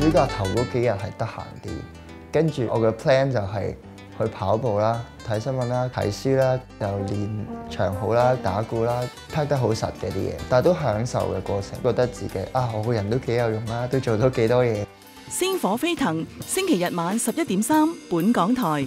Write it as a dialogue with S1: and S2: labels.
S1: 暑假頭嗰幾日係得閒啲，跟住我嘅 plan 就係去跑步啦、睇新聞啦、睇書啦，又練長號啦、打鼓啦 p 得好實嘅啲嘢，但係都享受嘅過程，覺得自己啊，我個人都幾有用啦，都做到幾多嘢。
S2: 星火飛騰，星期日晚十一點三，本港台。